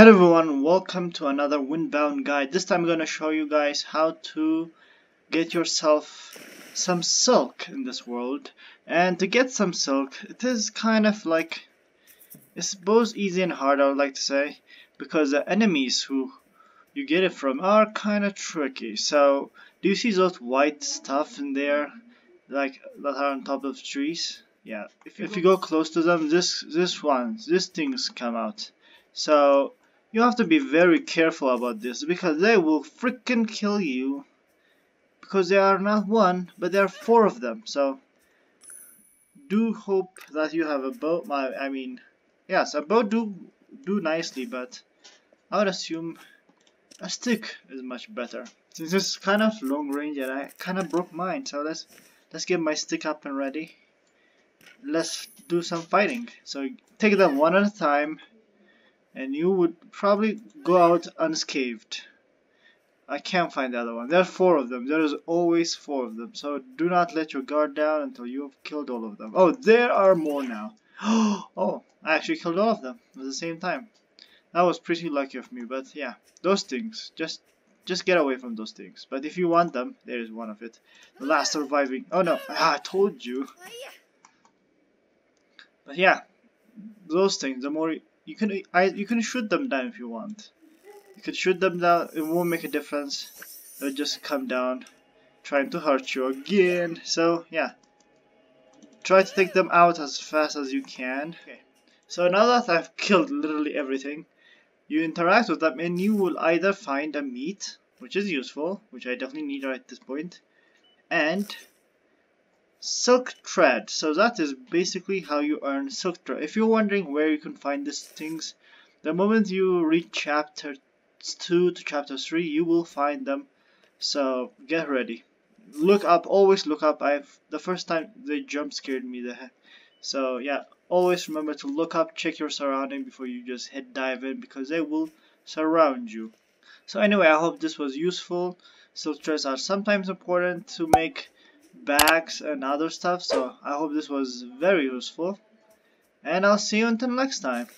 Hello everyone, welcome to another Windbound guide. This time I'm going to show you guys how to get yourself some silk in this world. And to get some silk, it is kind of like, it's both easy and hard I would like to say. Because the enemies who you get it from are kind of tricky. So, do you see those white stuff in there? Like, that are on top of trees? Yeah, if, if you go close to them, this, this ones, these things come out. So, you have to be very careful about this because they will freaking kill you. Because there are not one, but there are four of them. So do hope that you have a boat. My, I mean, yes, a bow do do nicely, but I would assume a stick is much better. Since it's kind of long range and I kind of broke mine, so let's let's get my stick up and ready. Let's do some fighting. So take them one at a time and you would probably go out unscathed. I can't find the other one. There are four of them. There is always four of them. So do not let your guard down until you have killed all of them. Oh, there are more now. oh, I actually killed all of them at the same time. That was pretty lucky of me, but yeah. Those things, just just get away from those things. But if you want them, there is one of it. The last surviving. Oh no, ah, I told you. But yeah, those things, the more you can I, you can shoot them down if you want. You can shoot them down, it won't make a difference. They'll just come down trying to hurt you again. So yeah. Try to take them out as fast as you can. Okay. So now that I've killed literally everything, you interact with them and you will either find a meat, which is useful, which I definitely need right at this point, and silk thread. So that is basically how you earn silk thread. If you're wondering where you can find these things the moment you reach chapter 2 to chapter 3 you will find them. So get ready. Look up always look up. I've the first time they jump scared me the heck so yeah always remember to look up check your surrounding before you just head dive in because they will surround you. So anyway I hope this was useful. Silk threads are sometimes important to make bags and other stuff so I hope this was very useful. And I'll see you until next time